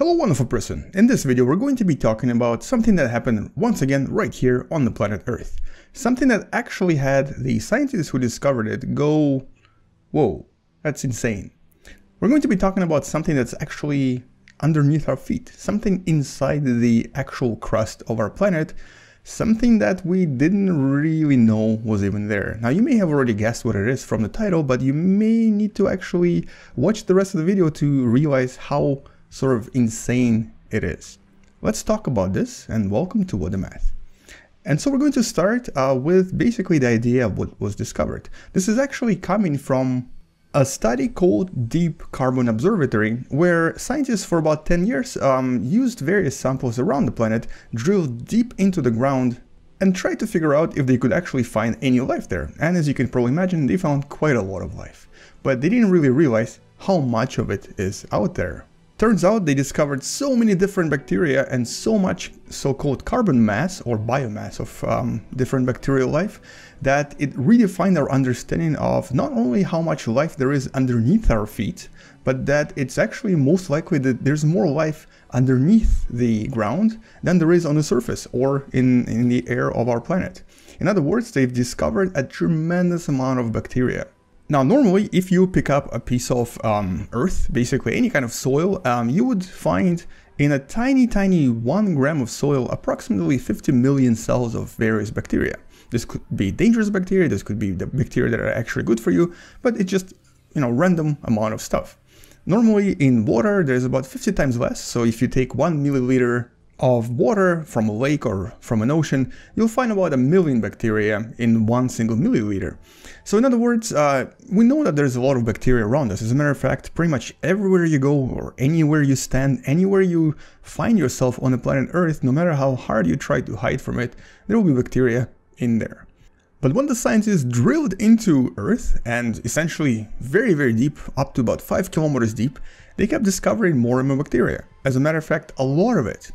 Hello wonderful person, in this video we're going to be talking about something that happened once again right here on the planet Earth. Something that actually had the scientists who discovered it go, whoa, that's insane. We're going to be talking about something that's actually underneath our feet, something inside the actual crust of our planet, something that we didn't really know was even there. Now you may have already guessed what it is from the title, but you may need to actually watch the rest of the video to realize how sort of insane it is. Let's talk about this and welcome to What Da Math. And so we're going to start uh, with basically the idea of what was discovered. This is actually coming from a study called Deep Carbon Observatory, where scientists for about 10 years um, used various samples around the planet, drilled deep into the ground, and tried to figure out if they could actually find any life there. And as you can probably imagine, they found quite a lot of life. But they didn't really realize how much of it is out there. Turns out they discovered so many different bacteria and so much so-called carbon mass or biomass of um, different bacterial life that it redefined our understanding of not only how much life there is underneath our feet, but that it's actually most likely that there's more life underneath the ground than there is on the surface or in, in the air of our planet. In other words, they've discovered a tremendous amount of bacteria. Now, normally, if you pick up a piece of um, earth, basically any kind of soil, um, you would find in a tiny, tiny one gram of soil approximately 50 million cells of various bacteria. This could be dangerous bacteria, this could be the bacteria that are actually good for you, but it's just, you know, random amount of stuff. Normally in water, there's about 50 times less. So if you take one milliliter of water from a lake or from an ocean, you'll find about a million bacteria in one single milliliter. So in other words, uh, we know that there's a lot of bacteria around us. As a matter of fact, pretty much everywhere you go or anywhere you stand, anywhere you find yourself on the planet Earth, no matter how hard you try to hide from it, there will be bacteria in there. But when the scientists drilled into Earth and essentially very, very deep, up to about 5 kilometers deep, they kept discovering more and more bacteria. As a matter of fact, a lot of it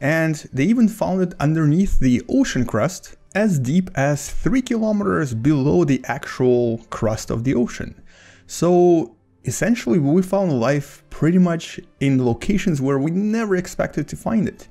and they even found it underneath the ocean crust as deep as 3 kilometers below the actual crust of the ocean. So essentially we found life pretty much in locations where we never expected to find it.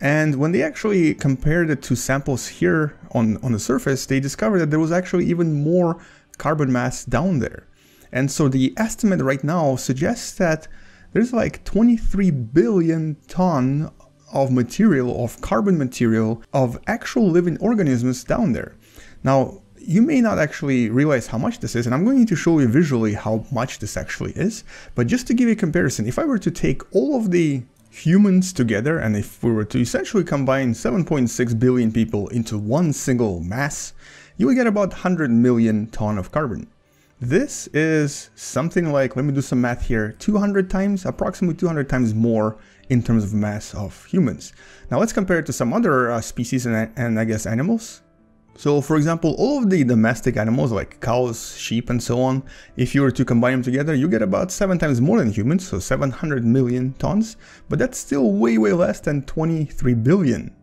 And when they actually compared it to samples here on, on the surface, they discovered that there was actually even more carbon mass down there. And so the estimate right now suggests that there's like 23 billion ton of material, of carbon material, of actual living organisms down there. Now, you may not actually realize how much this is, and I'm going to show you visually how much this actually is, but just to give you a comparison, if I were to take all of the humans together, and if we were to essentially combine 7.6 billion people into one single mass, you would get about 100 million ton of carbon. This is something like, let me do some math here, 200 times, approximately 200 times more in terms of mass of humans. Now let's compare it to some other uh, species and, and I guess animals. So for example, all of the domestic animals like cows, sheep and so on, if you were to combine them together, you get about 7 times more than humans, so 700 million tons, but that's still way way less than 23 billion.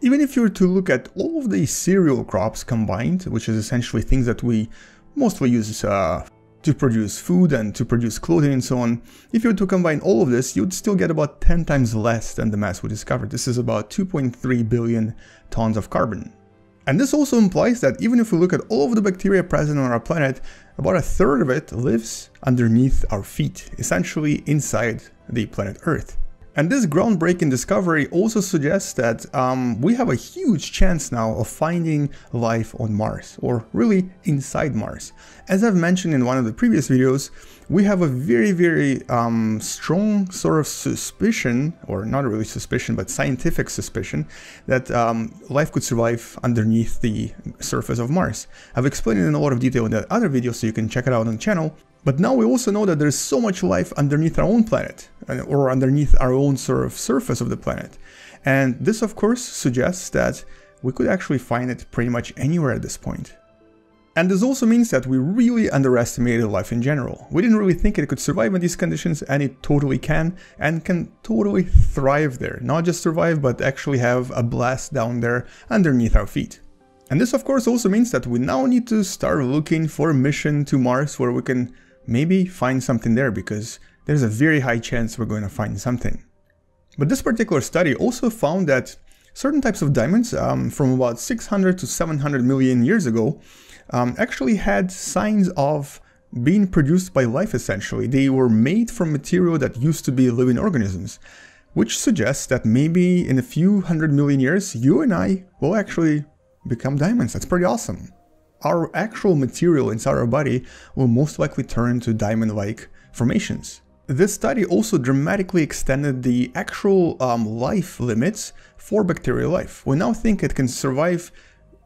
Even if you were to look at all of the cereal crops combined, which is essentially things that we mostly use uh, to produce food and to produce clothing and so on. If you were to combine all of this, you'd still get about 10 times less than the mass we discovered. This is about 2.3 billion tons of carbon. And this also implies that even if we look at all of the bacteria present on our planet, about a third of it lives underneath our feet, essentially inside the planet Earth. And this groundbreaking discovery also suggests that um, we have a huge chance now of finding life on Mars, or really inside Mars. As I've mentioned in one of the previous videos, we have a very, very um, strong sort of suspicion, or not really suspicion, but scientific suspicion, that um, life could survive underneath the surface of Mars. I've explained it in a lot of detail in that other video, so you can check it out on the channel. But now we also know that there's so much life underneath our own planet, uh, or underneath our own sort of surface of the planet. And this of course suggests that we could actually find it pretty much anywhere at this point. And this also means that we really underestimated life in general. We didn't really think it could survive in these conditions and it totally can and can totally thrive there. Not just survive but actually have a blast down there underneath our feet. And this of course also means that we now need to start looking for a mission to Mars where we can maybe find something there because there's a very high chance we're going to find something. But this particular study also found that certain types of diamonds um, from about 600 to 700 million years ago um, actually had signs of being produced by life essentially. They were made from material that used to be living organisms, which suggests that maybe in a few hundred million years, you and I will actually become diamonds. That's pretty awesome. Our actual material inside our body will most likely turn into diamond-like formations. This study also dramatically extended the actual um, life limits for bacterial life. We now think it can survive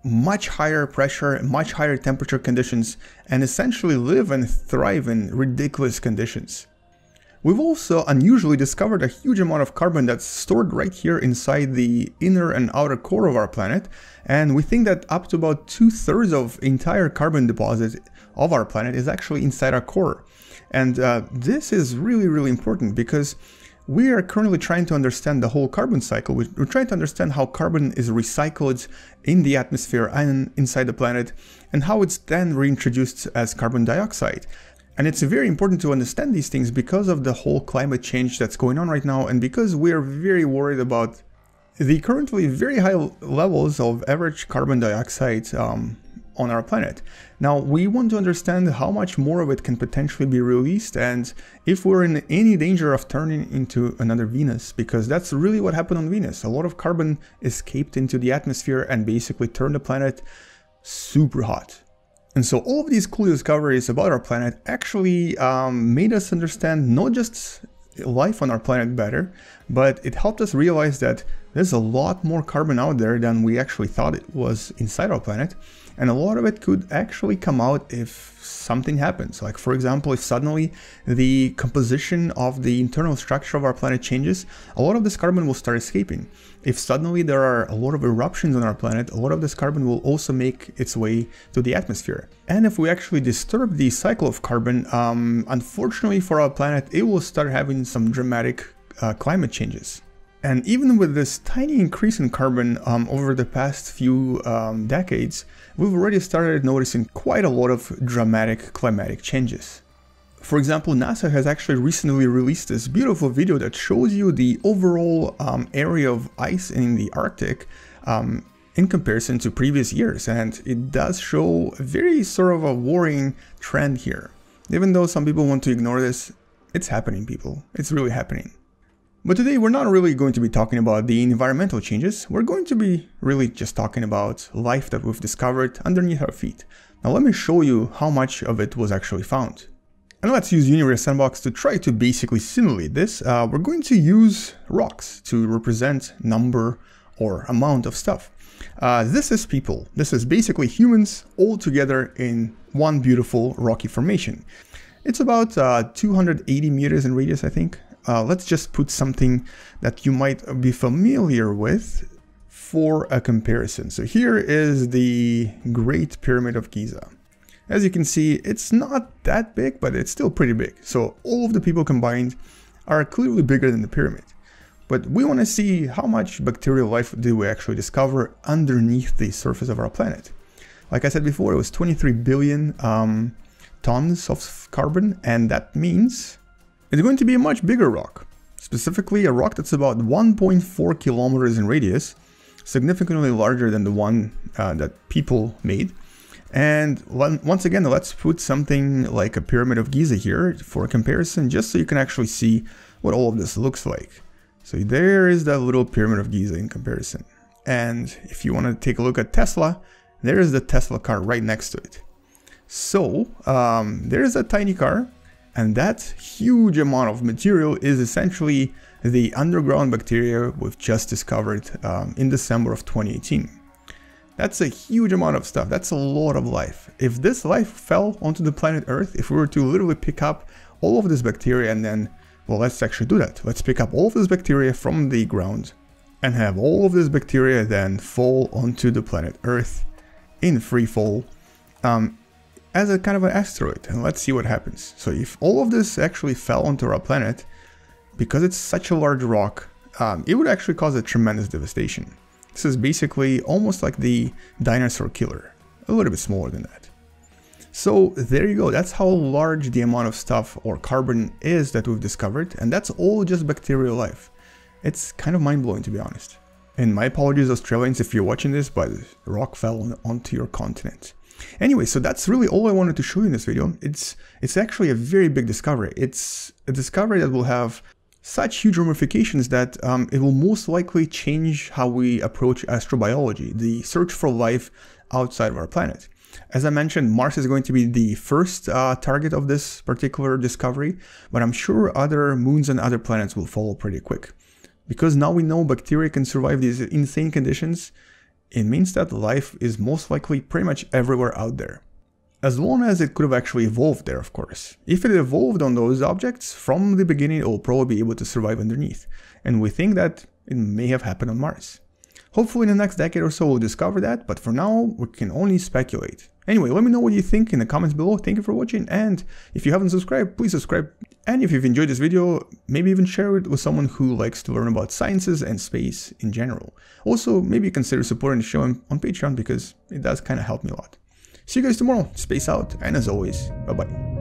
much higher pressure, much higher temperature conditions, and essentially live and thrive in ridiculous conditions. We've also unusually discovered a huge amount of carbon that's stored right here inside the inner and outer core of our planet, and we think that up to about two-thirds of entire carbon deposit of our planet is actually inside our core. And uh, this is really, really important because we are currently trying to understand the whole carbon cycle. We're trying to understand how carbon is recycled in the atmosphere and inside the planet, and how it's then reintroduced as carbon dioxide. And it's very important to understand these things because of the whole climate change that's going on right now, and because we're very worried about the currently very high levels of average carbon dioxide um, on our planet. Now, we want to understand how much more of it can potentially be released and if we're in any danger of turning into another Venus, because that's really what happened on Venus. A lot of carbon escaped into the atmosphere and basically turned the planet super hot. And so all of these cool discoveries about our planet actually um, made us understand not just life on our planet better, but it helped us realize that there's a lot more carbon out there than we actually thought it was inside our planet and a lot of it could actually come out if something happens. Like for example, if suddenly the composition of the internal structure of our planet changes, a lot of this carbon will start escaping. If suddenly there are a lot of eruptions on our planet, a lot of this carbon will also make its way to the atmosphere. And if we actually disturb the cycle of carbon, um, unfortunately for our planet, it will start having some dramatic uh, climate changes. And even with this tiny increase in carbon um, over the past few um, decades, we've already started noticing quite a lot of dramatic climatic changes. For example, NASA has actually recently released this beautiful video that shows you the overall um, area of ice in the Arctic um, in comparison to previous years, and it does show a very sort of a worrying trend here. Even though some people want to ignore this, it's happening, people. It's really happening. But today we're not really going to be talking about the environmental changes, we're going to be really just talking about life that we've discovered underneath our feet. Now let me show you how much of it was actually found. And let's use Universe Sandbox to try to basically simulate this. Uh, we're going to use rocks to represent number or amount of stuff. Uh, this is people. This is basically humans all together in one beautiful rocky formation. It's about uh, 280 meters in radius, I think uh, let's just put something that you might be familiar with for a comparison. So here is the Great Pyramid of Giza. As you can see, it's not that big, but it's still pretty big. So all of the people combined are clearly bigger than the pyramid. But we want to see how much bacterial life did we actually discover underneath the surface of our planet. Like I said before, it was 23 billion um, tons of carbon, and that means it's going to be a much bigger rock, specifically a rock that's about 1.4 kilometers in radius, significantly larger than the one uh, that people made. And once again, let's put something like a Pyramid of Giza here for comparison, just so you can actually see what all of this looks like. So there is that little Pyramid of Giza in comparison. And if you want to take a look at Tesla, there is the Tesla car right next to it. So um, there is a tiny car and that huge amount of material is essentially the underground bacteria we've just discovered um, in December of 2018. That's a huge amount of stuff. That's a lot of life. If this life fell onto the planet Earth, if we were to literally pick up all of this bacteria and then, well, let's actually do that. Let's pick up all of this bacteria from the ground and have all of this bacteria then fall onto the planet Earth in free fall. Um, as a kind of an asteroid and let's see what happens. So if all of this actually fell onto our planet, because it's such a large rock, um, it would actually cause a tremendous devastation. This is basically almost like the dinosaur killer, a little bit smaller than that. So there you go, that's how large the amount of stuff or carbon is that we've discovered, and that's all just bacterial life. It's kind of mind-blowing to be honest. And my apologies Australians if you're watching this, but the rock fell on, onto your continent. Anyway, so that's really all I wanted to show you in this video. It's it's actually a very big discovery. It's a discovery that will have such huge ramifications that um, it will most likely change how we approach astrobiology, the search for life outside of our planet. As I mentioned, Mars is going to be the first uh, target of this particular discovery, but I'm sure other moons and other planets will follow pretty quick. Because now we know bacteria can survive these insane conditions, it means that life is most likely pretty much everywhere out there. As long as it could have actually evolved there, of course. If it evolved on those objects, from the beginning it will probably be able to survive underneath. And we think that it may have happened on Mars. Hopefully in the next decade or so we'll discover that, but for now we can only speculate. Anyway, let me know what you think in the comments below. Thank you for watching, and if you haven't subscribed, please subscribe. And if you've enjoyed this video, maybe even share it with someone who likes to learn about sciences and space in general. Also, maybe consider supporting the show on, on Patreon because it does kind of help me a lot. See you guys tomorrow. Space out, and as always, bye bye.